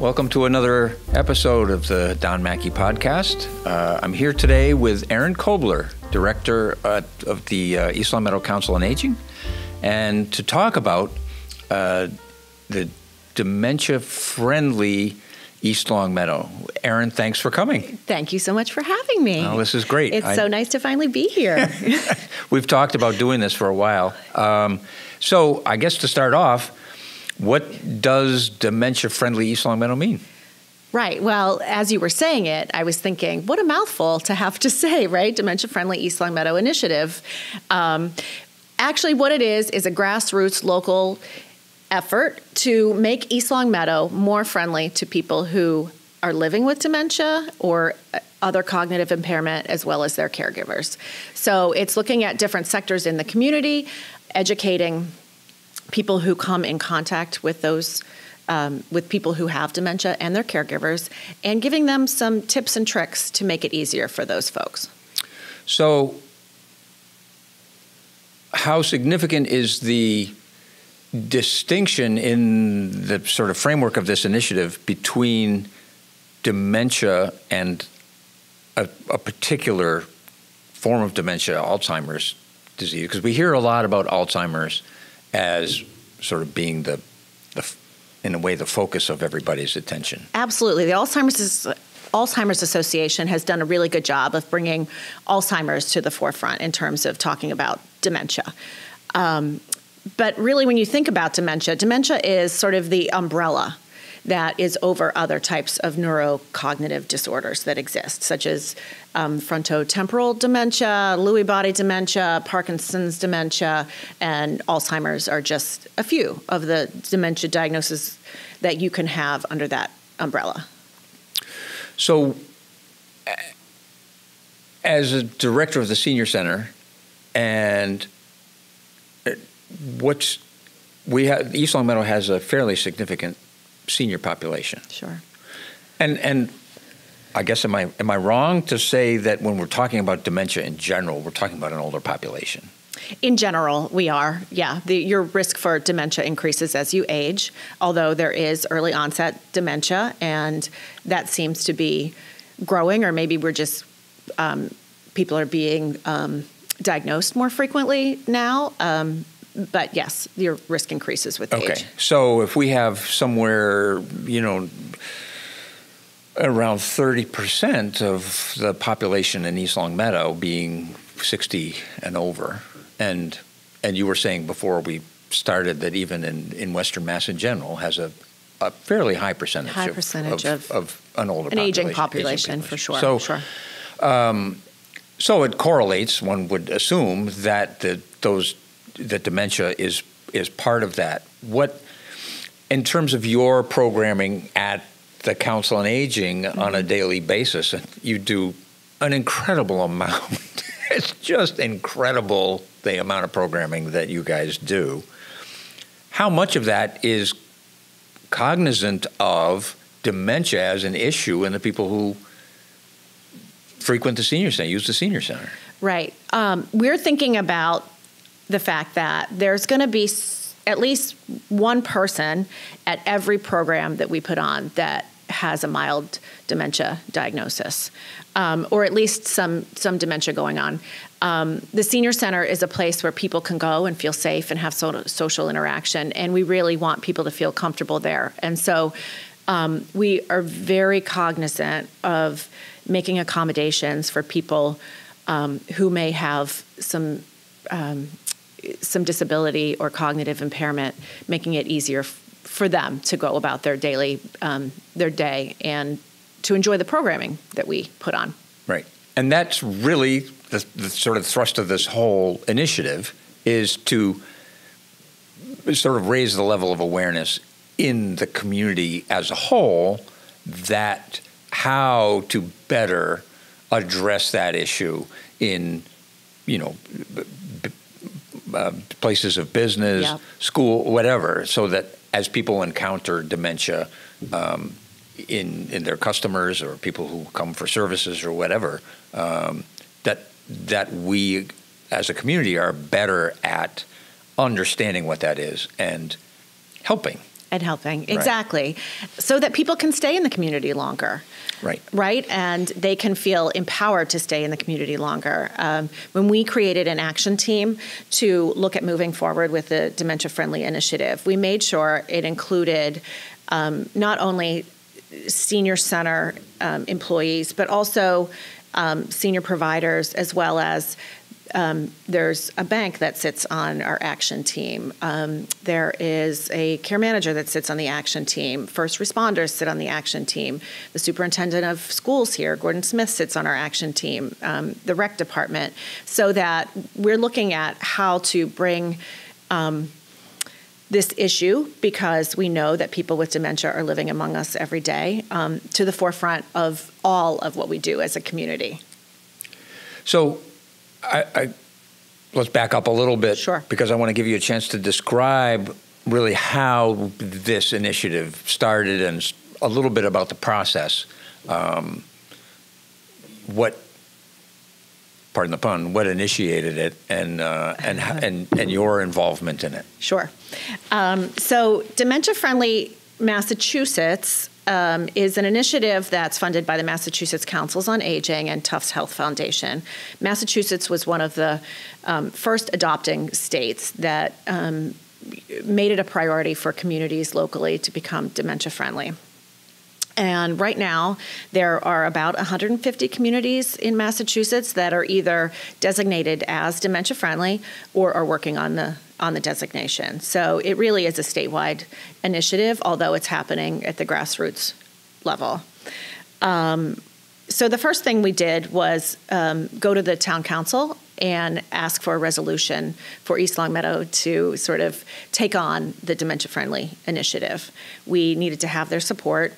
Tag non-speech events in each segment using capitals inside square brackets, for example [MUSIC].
Welcome to another episode of the Don Mackey podcast. Uh, I'm here today with Erin Koebler, director uh, of the uh, East Longmeadow Council on Aging, and to talk about uh, the dementia friendly East Longmeadow. Aaron, thanks for coming. Thank you so much for having me. Oh, this is great. It's I, so nice to finally be here. [LAUGHS] we've talked about doing this for a while. Um, so, I guess to start off, what does dementia friendly East Longmeadow mean? Right. Well, as you were saying it, I was thinking, what a mouthful to have to say, [LAUGHS] right? Dementia Friendly East Longmeadow Initiative. Um, actually, what it is is a grassroots local effort to make East Longmeadow more friendly to people who are living with dementia or other cognitive impairment as well as their caregivers. So it's looking at different sectors in the community, educating people who come in contact with those um, with people who have dementia and their caregivers, and giving them some tips and tricks to make it easier for those folks. So, how significant is the distinction in the sort of framework of this initiative between dementia and a, a particular form of dementia, Alzheimer's disease? Because we hear a lot about Alzheimer's as sort of being the, the in a way, the focus of everybody's attention. Absolutely. The Alzheimer's Alzheimer's Association has done a really good job of bringing Alzheimer's to the forefront in terms of talking about dementia. Um, but really, when you think about dementia, dementia is sort of the umbrella that is over other types of neurocognitive disorders that exist, such as um, frontotemporal dementia, Lewy body dementia, Parkinson's dementia, and Alzheimer's are just a few of the dementia diagnoses that you can have under that umbrella. So, as a director of the senior center, and uh, what's we have East Longmeadow has a fairly significant senior population. Sure. And and I guess am I am I wrong to say that when we're talking about dementia in general, we're talking about an older population? In general, we are. Yeah, the, your risk for dementia increases as you age. Although there is early onset dementia, and that seems to be growing, or maybe we're just um, people are being um, diagnosed more frequently now. Um, but yes, your risk increases with okay. age. So if we have somewhere, you know, around 30% of the population in East Longmeadow being 60 and over, and and you were saying before we started that even in, in Western Mass in general has a, a fairly high percentage, high of, percentage of, of, of an older an population, aging population, aging population, for sure. So, sure. Um, so it correlates. One would assume that the, those that dementia is is part of that. What, in terms of your programming at the Council on Aging mm-hmm. on a daily basis, you do an incredible [LAUGHS] amount. it's just incredible the amount of programming that you guys do. How much of that is cognizant of dementia as an issue in the people who frequent the senior center, use the senior center? Right. Um, we're thinking about the fact that there's going to be at least one person at every program that we put on that has a mild dementia diagnosis, um, or at least some some dementia going on. Um, the senior center is a place where people can go and feel safe and have so- social interaction, and we really want people to feel comfortable there. And so, um, we are very cognizant of making accommodations for people um, who may have some um, some disability or cognitive impairment, making it easier for them to go about their daily um, their day and to enjoy the programming that we put on. Right, and that's really the, the sort of thrust of this whole initiative is to sort of raise the level of awareness in the community as a whole that how to better address that issue in you know uh, places of business, yep. school, whatever, so that as people encounter dementia um, in in their customers or people who come for services or whatever, um, that that we as a community are better at understanding what that is and helping and helping. Exactly. So that people can stay in the community longer. Right. right? And they can feel empowered to stay in the community longer. Um, when we created an action team to look at moving forward with the dementia friendly initiative we made sure it included um, not only senior center um, employees but also um, senior providers as well as um, there's a bank that sits on our action team. Um, there is a care manager that sits on the action team. First responders sit on the action team. The superintendent of schools here, Gordon Smith, sits on our action team. Um, the rec department, so that we're looking at how to bring um, this issue because we know that people with dementia are living among us every day um, to the forefront of all of what we do as a community. So, I, I, let's back up a little bit, Sure. because I want to give you a chance to describe really how this initiative started and a little bit about the process. Um, what, pardon the pun, what initiated it, and uh, and and and your involvement in it. Sure. Um, so, Dementia Friendly Massachusetts um, is an initiative that's funded by the Massachusetts Councils on Aging and Tufts Health Foundation. Massachusetts was one of the um, first adopting states that um, made it a priority for communities locally to become dementia friendly. And right now, there are about 150 communities in Massachusetts that are either designated as dementia friendly or are working on the on the designation. So it really is a statewide initiative, although it's happening at the grassroots level. Um, so the first thing we did was um, go to the town council and ask for a resolution for East Longmeadow to sort of take on the dementia friendly initiative. We needed to have their support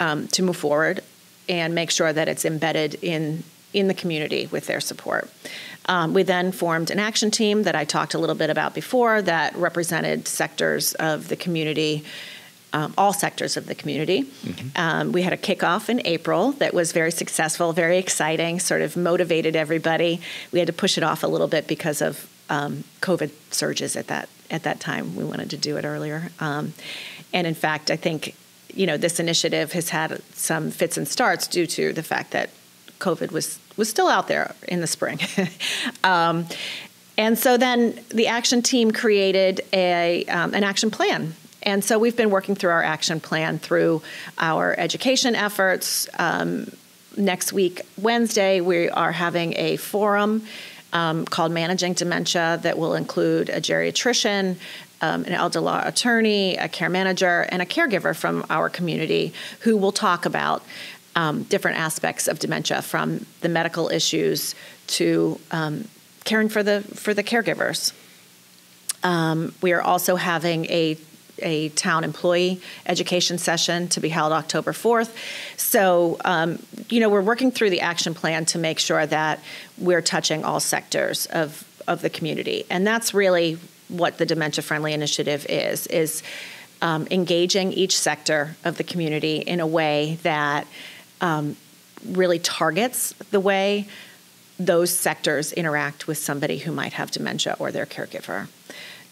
um, to move forward and make sure that it's embedded in in the community with their support. Um, we then formed an action team that I talked a little bit about before that represented sectors of the community. Um, all sectors of the community. Um, we had a kickoff in April that was very successful, very exciting, sort of motivated everybody. We had to push it off a little bit because of um, COVID surges at that at that time. We wanted to do it earlier, um, and in fact, I think you know this initiative has had some fits and starts due to the fact that COVID was was still out there in the spring. [LAUGHS] um, and so then the action team created a, um, an action plan. And so we've been working through our action plan through our education efforts. Um, next week, Wednesday, we are having a forum um, called Managing Dementia that will include a geriatrician, um, an elder law attorney, a care manager, and a caregiver from our community who will talk about um, different aspects of dementia, from the medical issues to um, caring for the for the caregivers. Um, we are also having a a town employee education session to be held October 4th. So, um, you know, we're working through the action plan to make sure that we're touching all sectors of, of the community. And that's really what the Dementia Friendly Initiative is, is um, engaging each sector of the community in a way that um, really targets the way those sectors interact with somebody who might have dementia or their caregiver.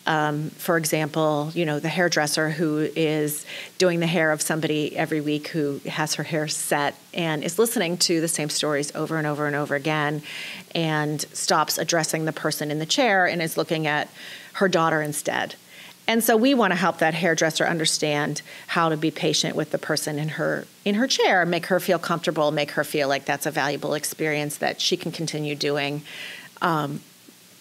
Um, for example, you know, the hairdresser who is doing the hair of somebody every week who has her hair set and is listening to the same stories over and over and over again and stops addressing the person in the chair and is looking at her daughter instead. And so we want to help that hairdresser understand how to be patient with the person in her in her chair, make her feel comfortable, make her feel like that's a valuable experience that she can continue doing, um,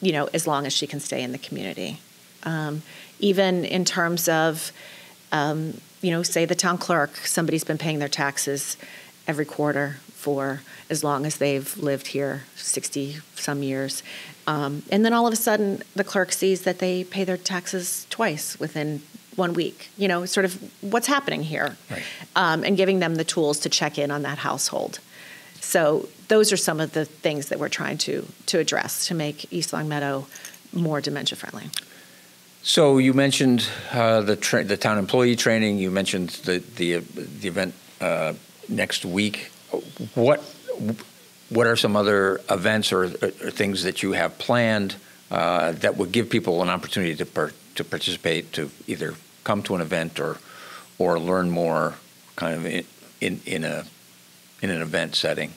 you know, as long as she can stay in the community. Um, even in terms of, um, you know, say the town clerk, somebody's been paying their taxes every quarter for as long as they've lived here, 60 some years. Um, and then all of a sudden, the clerk sees that they pay their taxes twice within one week. You know, sort of what's happening here, Right. um, and giving them the tools to check in on that household. So those are some of the things that we're trying to to address to make East Longmeadow more dementia friendly. So you mentioned uh, the tra- the town employee training. You mentioned the the uh, the event uh, next week. What what are some other events or, or things that you have planned uh, that would give people an opportunity to per- to participate, to either come to an event or or learn more kind of in, in, in a in an event setting?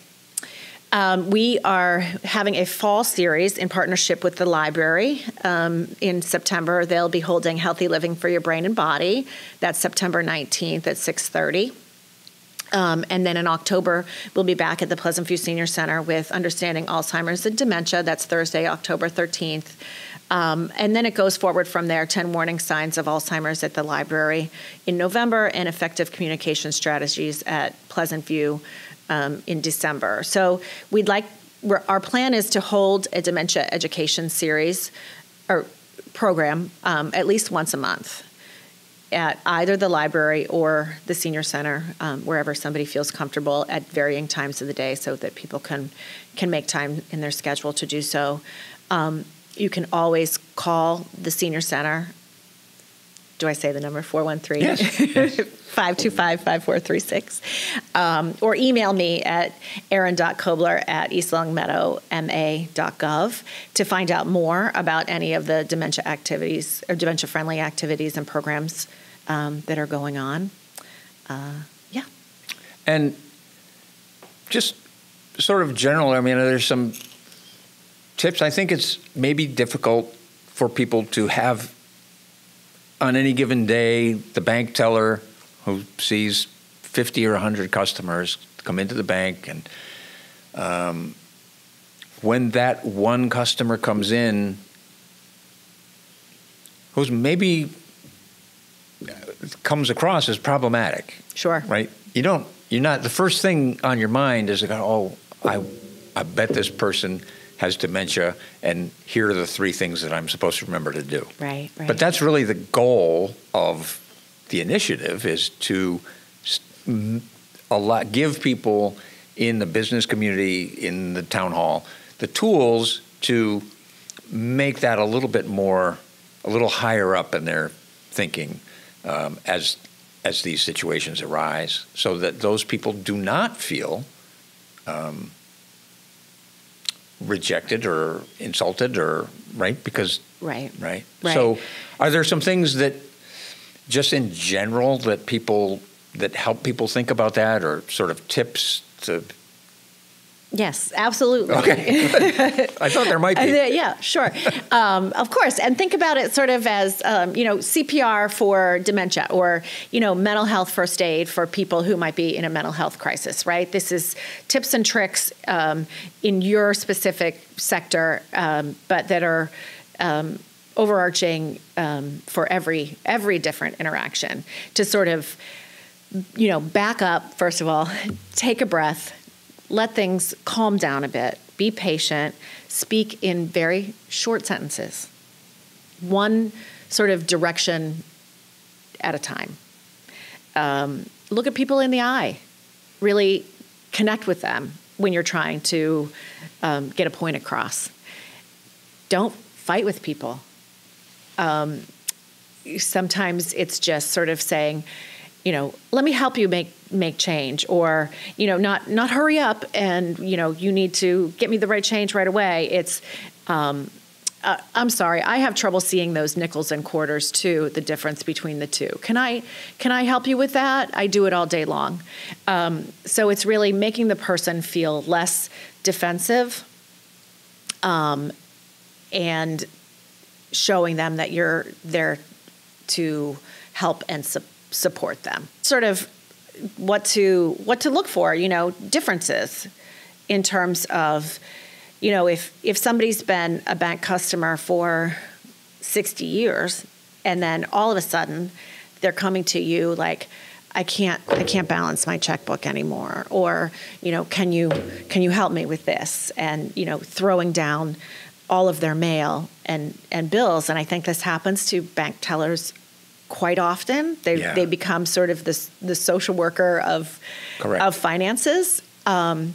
Um, we are having a fall series in partnership with the library. Um, in September, they'll be holding Healthy Living for Your Brain and Body. That's September 19th at 6:30. Um, and then in October, we'll be back at the Pleasant View Senior Center with Understanding Alzheimer's and Dementia. That's Thursday, October 13th. Um, and then it goes forward from there 10 warning signs of Alzheimer's at the library in November and effective communication strategies at Pleasant View um, in December. So we'd like, our plan is to hold a dementia education series or program um, at least once a month at either the library or the senior center, um, wherever somebody feels comfortable at varying times of the day, so that people can can make time in their schedule to do so. Um, you can always call the senior center. Do I say the number 413 yes. [LAUGHS] 525 5436? Um, or email me at erin.kobler at eastlongmeadowma.gov to find out more about any of the dementia activities or dementia friendly activities and programs um, that are going on. Uh, yeah. And just sort of general, I mean, there's some tips. I think it's maybe difficult for people to have on any given day the bank teller who sees 50 or 100 customers come into the bank and um, when that one customer comes in who's maybe comes across as problematic. Sure. Right? You don't you're not the first thing on your mind is oh i i bet this person has dementia, and here are the three things that I'm supposed to remember to do. Right, right. But that's really the goal of the initiative is to a lot, give people in the business community, in the town hall, the tools to make that a little bit more, a little higher up in their thinking um, as as these situations arise, so that those people do not feel um, rejected or insulted or right? Because right. right? Right. So are there some things that just in general that people that help people think about that or sort of tips to Yes, absolutely. Okay. [LAUGHS] I thought there might be. yeah, sure. Um, of course. And think about it sort of as, um, you know, CPR for dementia or, you know, mental health first aid for people who might be in a mental health crisis, right? This is tips and tricks um, in your specific sector, um, but that are um, overarching um, for every every different interaction to sort of, you know, back up, first of all, take a breath let things calm down a bit, be patient, speak in very short sentences, one sort of direction at a time. Um, look at people in the eye, really connect with them when you're trying to um, get a point across. Don't fight with people. Um, sometimes it's just sort of saying, you know, let me help you make make change or you know not not hurry up and you know you need to get me the right change right away it's um, uh, I'm sorry, I have trouble seeing those nickels and quarters too. The difference between the two. Can I can I help you with that? I do it all day long. Um, so it's really making the person feel less defensive, um, and showing them that you're there to help and su- support them. Sort of what to what to look for, you know, differences in terms of, you know, if if somebody's been a bank customer for 60 years and then all of a sudden they're coming to you like I can't I can't balance my checkbook anymore or you know can you can you help me with this? and you know throwing down all of their mail and and bills. And I think this happens to bank tellers quite often. They yeah. they become sort of this the social worker of Correct. of finances. Um,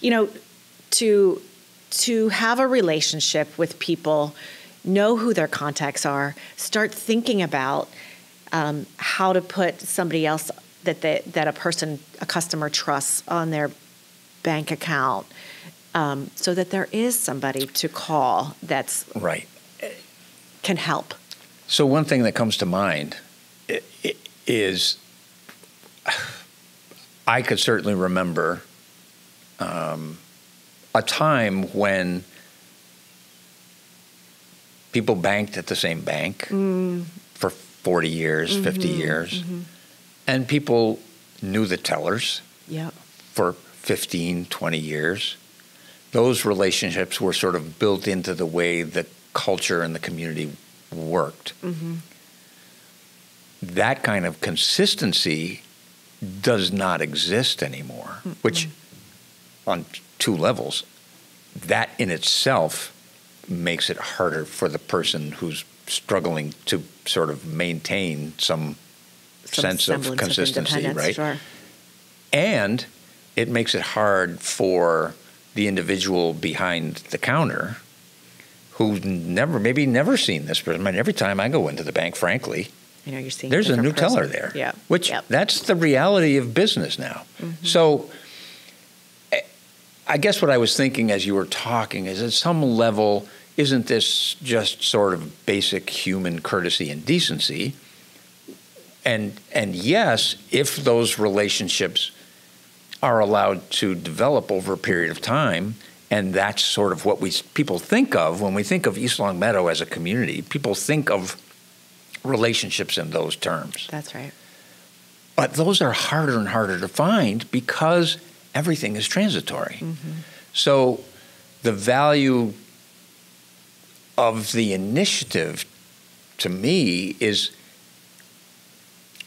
you know, to to have a relationship with people, know who their contacts are, start thinking about um, how to put somebody else that they, that a person a customer trusts on their bank account. Um, so that there is somebody to call that's right can help. So one thing that comes to mind is I could certainly remember um, a time when people banked at the same bank Mm. for 40 years, 50 Mm-hmm, years, and people knew the tellers Yep. for 15, 20 years. Those relationships were sort of built into the way the culture and the community worked. Mm-hmm. That kind of consistency does not exist anymore, which, on two levels, that in itself makes it harder for the person who's struggling to sort of maintain some, Some sense of consistency, independence, right? Sure. And it makes it hard for the individual behind the counter who's never, maybe never seen this person. I mean, every time I go into the bank, frankly, You know, you're seeing. there's a new teller there. Yeah. Which Yep. that's the reality of business now. So eh, I guess what I was thinking as you were talking is at some level, isn't this just sort of basic human courtesy and decency? And and yes, if those relationships are allowed to develop over a period of time, and that's sort of what we people think of when we think of East Longmeadow as a community. People think of relationships in those terms. That's right. But those are harder and harder to find because everything is transitory. Mm-hmm. So the value of the initiative to me is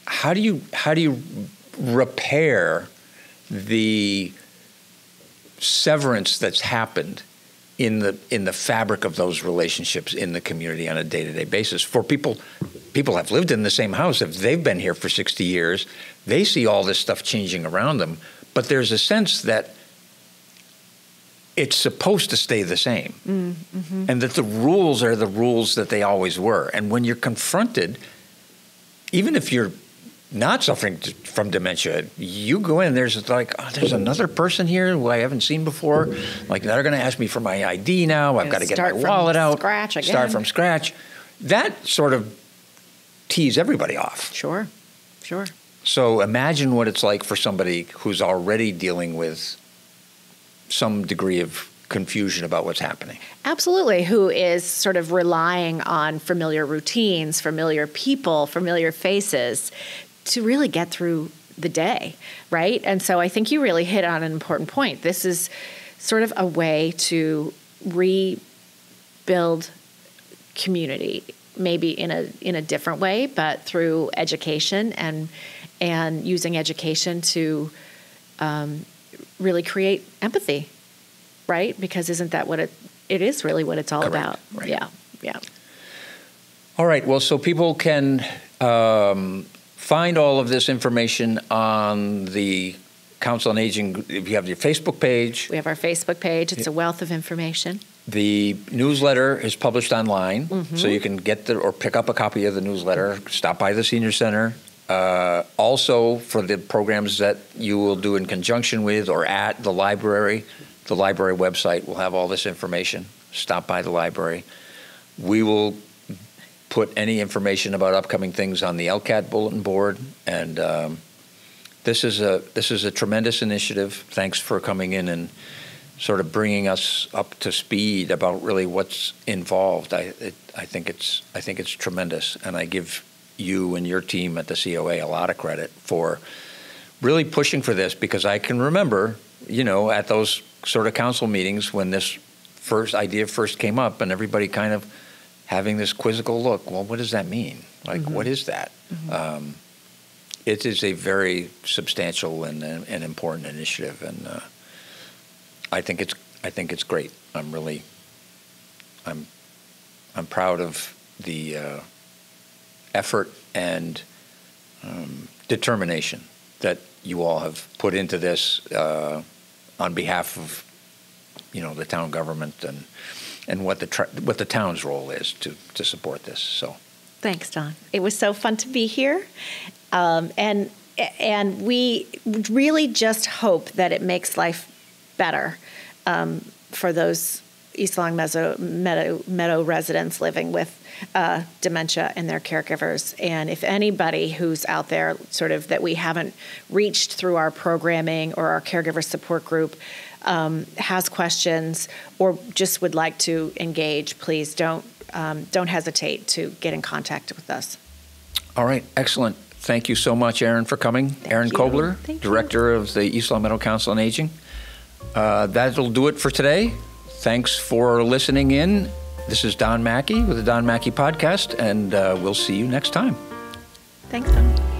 how do you how do you repair the severance that's happened in the in the fabric of those relationships in the community on a day-to-day basis. For people people have lived in the same house. If they've been here for 60 years they see all this stuff changing around them. But there's a sense that it's supposed to stay the same. Mm, mm-hmm. And that the rules are the rules that they always were. And when you're confronted even if you're not suffering from dementia, you go in. There's like, oh, there's another person here who I haven't seen before. Like they're going to ask me for my ID now. I've got to get my start from wallet out. scratch Start from scratch. That sort of tees everybody off. Sure. Sure. So imagine what it's like for somebody who's already dealing with some degree of confusion about what's happening. Absolutely. Who is sort of relying on familiar routines, familiar people, familiar faces to really get through the day, right? And so I think you really hit on an important point. This is sort of a way to rebuild community maybe in a in a different way but through education and and using education to um, really create empathy right because isn't that what it it is really what it's all Correct, about right. yeah yeah All right. Well, so people can um, find all of this information on the Council on Aging. If you have your Facebook page, we have our facebook page it's a wealth of information the newsletter is published online, so you can get the or pick up a copy of the newsletter. Stop by the senior center. Uh, also, for the programs that you will do in conjunction with or at the library, the library website will have all this information. Stop by the library. We will put any information about upcoming things on the LCAT bulletin board, and um, this is a this is a tremendous initiative. Thanks for coming in and sort of bringing us up to speed about really what's involved. I it, I think it's I think it's tremendous, and I give you and your team at the COA a lot of credit for really pushing for this because I can remember, you know, at those sort of council meetings when this first idea first came up, and everybody kind of having this quizzical look. Well, what does that mean? Like, what is that? Um, it is a very substantial and, and important initiative, and uh, I think it's I think it's great. I'm really I'm I'm proud of the uh, effort and um, determination that you all have put into this uh, on behalf of you know the town government and and what the what the town's role is to to support this. So Thanks, Don. It was so fun to be here, um, and and we really just hope that it makes life better um, for those East Longmeadow, Meadow, Meadow residents living with uh, dementia and their caregivers. And if anybody who's out there, sort of that we haven't reached through our programming or our caregiver support group, um, has questions or just would like to engage, please don't um, don't hesitate to get in contact with us. All right, excellent. Thank you so much, Erin, for coming. Thank Erin you. Koebler, Thank you. Director of the East Longmeadow Council on Aging. Uh, that'll do it for today. Thanks for listening in. This is Don Mackey with the Don Mackey Podcast, and uh, we'll see you next time. Thanks, Don.